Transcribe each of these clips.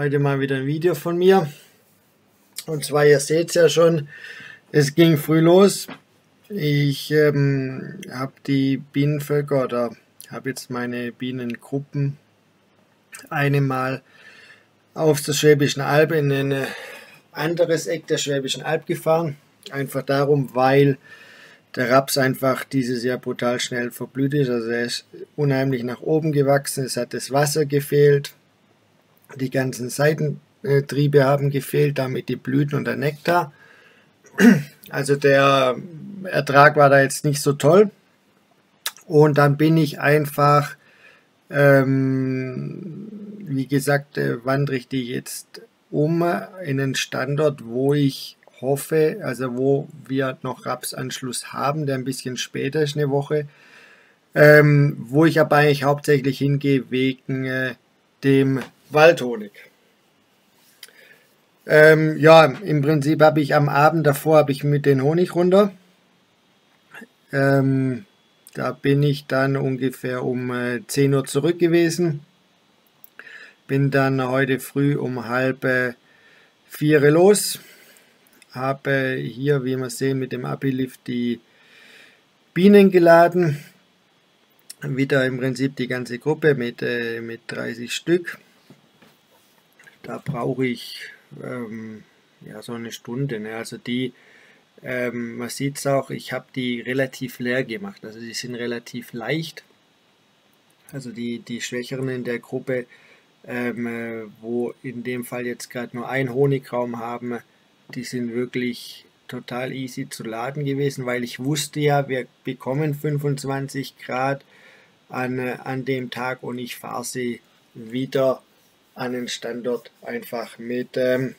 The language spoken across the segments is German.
heute mal wieder ein Video von mir. Und zwar, ihr seht es ja schon, es ging früh los. Ich ähm, habe die Bienenvölker oder habe jetzt meine Bienengruppen eine mal auf der Schwäbischen Alb in ein anderes Eck der Schwäbischen Alb gefahren. Einfach darum, weil der Raps einfach dieses Jahr brutal schnell verblüht ist. Also er ist unheimlich nach oben gewachsen. Es hat das Wasser gefehlt. Die ganzen Seitentriebe haben gefehlt, damit die Blüten und der Nektar. Also der Ertrag war da jetzt nicht so toll. Und dann bin ich einfach, ähm, wie gesagt, äh, wandere ich die jetzt um in einen Standort, wo ich hoffe, also wo wir noch Rapsanschluss haben, der ein bisschen später ist, eine Woche, ähm, wo ich aber eigentlich hauptsächlich hingehe wegen äh, dem Waldhonig. Ähm, ja, im Prinzip habe ich am Abend davor habe ich mit den Honig runter. Ähm, da bin ich dann ungefähr um äh, 10 Uhr zurück gewesen. Bin dann heute früh um halb äh, vier los habe hier, wie wir sehen, mit dem Abilift die Bienen geladen. Wieder im Prinzip die ganze Gruppe mit, äh, mit 30 Stück. Da brauche ich ähm, ja, so eine Stunde. Ne? Also die, ähm, man sieht es auch, ich habe die relativ leer gemacht. Also die sind relativ leicht. Also die, die Schwächeren in der Gruppe, ähm, äh, wo in dem Fall jetzt gerade nur ein Honigraum haben, die sind wirklich total easy zu laden gewesen, weil ich wusste ja, wir bekommen 25 Grad an, äh, an dem Tag und ich fahre sie wieder an den Standort einfach mit, ähm,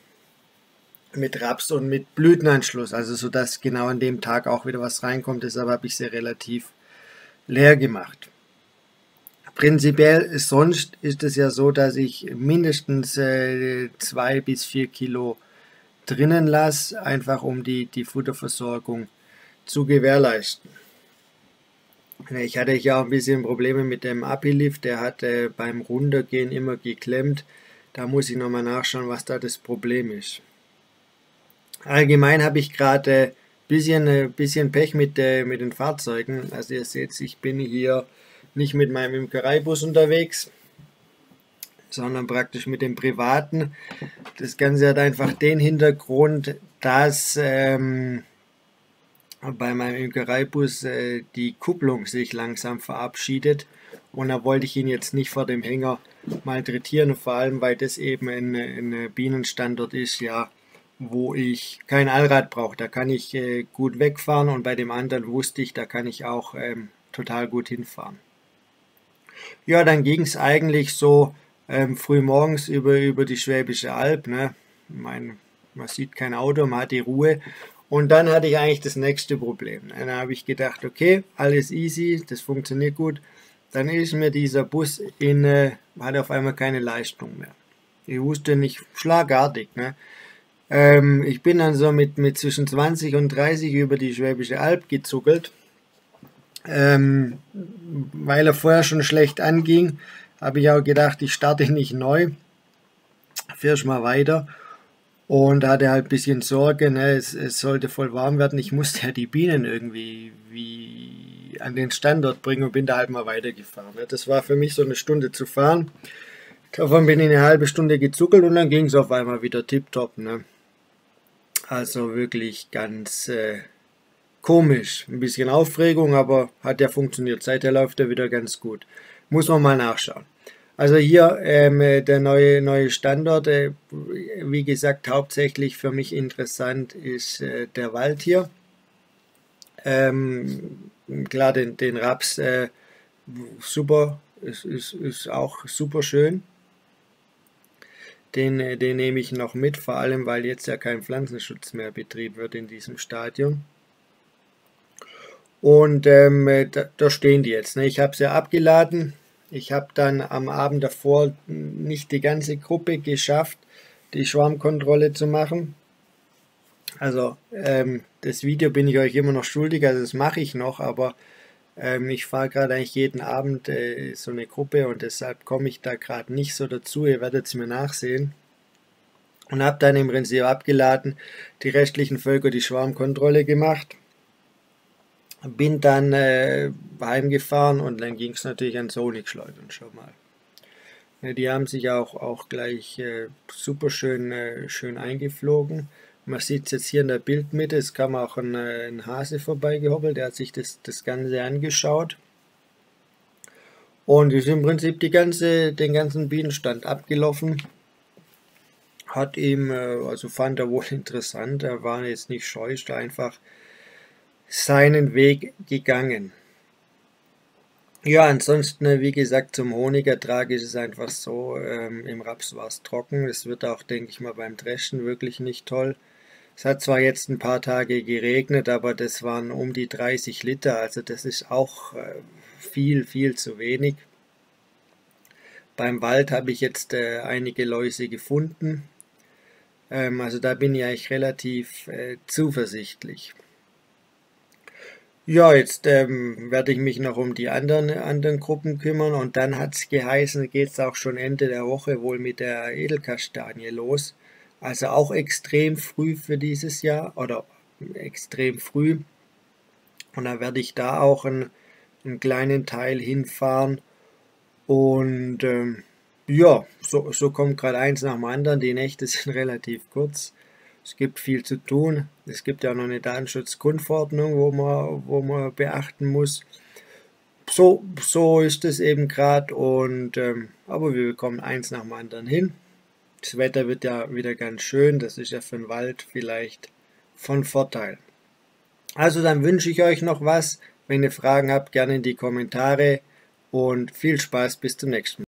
mit Raps und mit Blütenanschluss, also so dass genau an dem Tag auch wieder was reinkommt. Deshalb habe ich sie relativ leer gemacht. Prinzipiell sonst ist es ja so, dass ich mindestens äh, zwei bis vier Kilo drinnen lasse, einfach um die, die Futterversorgung zu gewährleisten. Ich hatte ja auch ein bisschen Probleme mit dem Api-Lift, der hatte beim Runtergehen immer geklemmt. Da muss ich nochmal nachschauen, was da das Problem ist. Allgemein habe ich gerade ein bisschen, äh, bisschen Pech mit, äh, mit den Fahrzeugen. Also ihr seht, ich bin hier nicht mit meinem Imkereibus unterwegs, sondern praktisch mit dem privaten. Das Ganze hat einfach den Hintergrund, dass ähm, bei meinem Imkereibus äh, die Kupplung sich langsam verabschiedet und da wollte ich ihn jetzt nicht vor dem Hänger malträtieren, vor allem weil das eben ein, ein Bienenstandort ist, ja, wo ich kein Allrad brauche. Da kann ich äh, gut wegfahren und bei dem anderen wusste ich, da kann ich auch ähm, total gut hinfahren. Ja, dann ging es eigentlich so ähm, früh morgens über, über die Schwäbische Alb. Ne? Mein, man sieht kein Auto, man hat die Ruhe. Und dann hatte ich eigentlich das nächste Problem. Dann habe ich gedacht, okay, alles easy, das funktioniert gut. Dann ist mir dieser Bus in, äh, hat auf einmal keine Leistung mehr. Ich wusste nicht, schlagartig. Ne? Ähm, ich bin dann so mit, mit zwischen 20 und 30 über die Schwäbische Alb gezuckelt, ähm, weil er vorher schon schlecht anging habe ich auch gedacht, ich starte nicht neu, fährst mal weiter und hatte halt ein bisschen Sorge, ne, es, es sollte voll warm werden. Ich musste ja die Bienen irgendwie wie an den Standort bringen und bin da halt mal weitergefahren. Ne. Das war für mich so eine Stunde zu fahren. Davon bin ich eine halbe Stunde gezuckelt und dann ging es auf einmal wieder tipptopp. Ne? Also wirklich ganz äh, komisch. Ein bisschen Aufregung, aber hat ja funktioniert. Seither läuft er wieder ganz gut. Muss man mal nachschauen. Also hier ähm, der neue, neue Standort, äh, wie gesagt, hauptsächlich für mich interessant ist äh, der Wald hier. Ähm, klar, den, den Raps äh, super, ist, ist, ist auch super schön. Den, äh, den nehme ich noch mit, vor allem weil jetzt ja kein Pflanzenschutz mehr betrieben wird in diesem Stadion. Und ähm, da, da, stehen die jetzt. Ne? Ich habe sie abgeladen, ich habe dann am Abend davor nicht die ganze Gruppe geschafft, die Schwarmkontrolle zu machen. Also ähm, das Video bin ich euch immer noch schuldig, also das mache ich noch, aber ähm, ich fahre gerade eigentlich jeden Abend äh, so eine Gruppe und deshalb komme ich da gerade nicht so dazu. Ihr werdet es mir nachsehen. und habe dann im Prinzip abgeladen, die restlichen Völker die Schwarmkontrolle gemacht. Bin dann äh, heimgefahren und dann ging es natürlich an Sonicschleudern schon mal. Ja, die haben sich auch, auch gleich äh, super schön, äh, schön eingeflogen. Man sieht es jetzt hier in der Bildmitte, es kam auch ein, äh, ein Hase vorbeigehoppelt, der hat sich das, das Ganze angeschaut. Und ist im Prinzip die ganze, den ganzen Bienenstand abgelaufen. Hat ihm, äh, also fand er wohl interessant, er war jetzt nicht scheu, ist einfach seinen Weg gegangen. Ja, ansonsten, wie gesagt, zum Honigertrag ist es einfach so, ähm, im Raps war es trocken. Es wird auch, denke ich mal, beim Dreschen wirklich nicht toll. Es hat zwar jetzt ein paar Tage geregnet, aber das waren um die 30 Liter, also das ist auch äh, viel, viel zu wenig. Beim Wald habe ich jetzt äh, einige Läuse gefunden, ähm, also da bin ich eigentlich relativ äh, zuversichtlich. Ja, jetzt ähm, werde ich mich noch um die anderen, anderen Gruppen kümmern und dann hat es geheißen, geht es auch schon Ende der Woche wohl mit der Edelkastanie los. Also auch extrem früh für dieses Jahr oder extrem früh. Und dann werde ich da auch einen, einen kleinen Teil hinfahren. Und ähm, ja, so, so kommt gerade eins nach dem anderen. Die Nächte sind relativ kurz. Es gibt viel zu tun. Es gibt ja noch eine Datenschutzgrundverordnung, wo man, wo man beachten muss. So, so ist es eben gerade und ähm, aber wir bekommen eins nach dem anderen hin. Das Wetter wird ja wieder ganz schön, das ist ja für den Wald vielleicht von Vorteil. Also dann wünsche ich euch noch was. Wenn ihr Fragen habt, gerne in die Kommentare und viel Spaß bis zum nächsten Mal.